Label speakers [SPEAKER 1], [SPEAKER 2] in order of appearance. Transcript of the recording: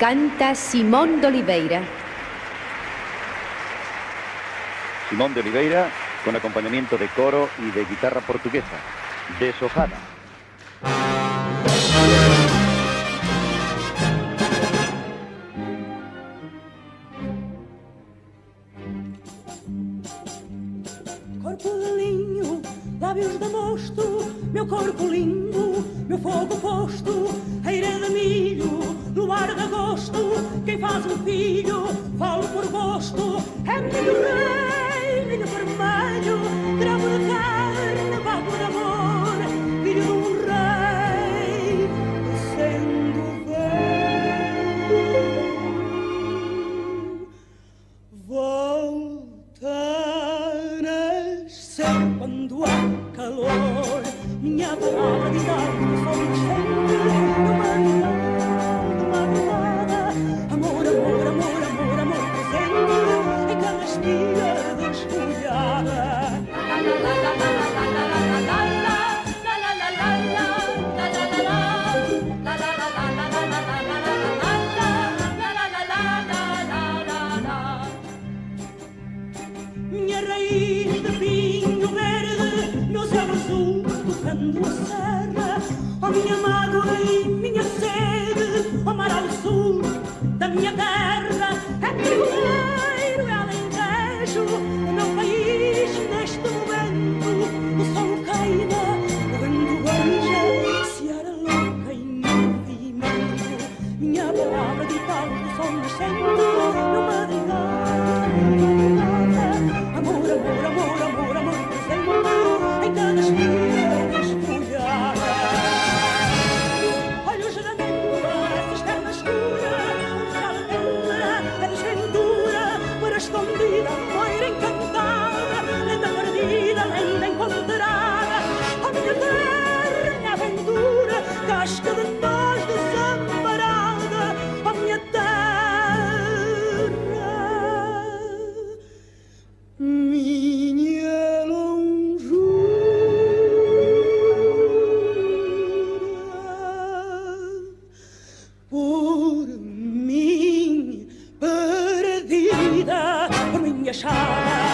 [SPEAKER 1] Canta Simón de Oliveira.
[SPEAKER 2] Simón de Oliveira con acompañamiento de coro y de guitarra portuguesa. Deshojada.
[SPEAKER 3] Lábios de mosto, meu corpo lindo, meu fogo posto, eira de milho, luar de agosto, quem faz um filho, falo por gosto, é milho rei, Palavra de A serra, ó oh, minha mágoa e minha sede, ó oh, mar ao sul da minha terra, é trigueiro, é alentejo, o meu país neste momento, o sol caída, o vento se seara louca e movimento, minha palavra de pau do sol nascente, ah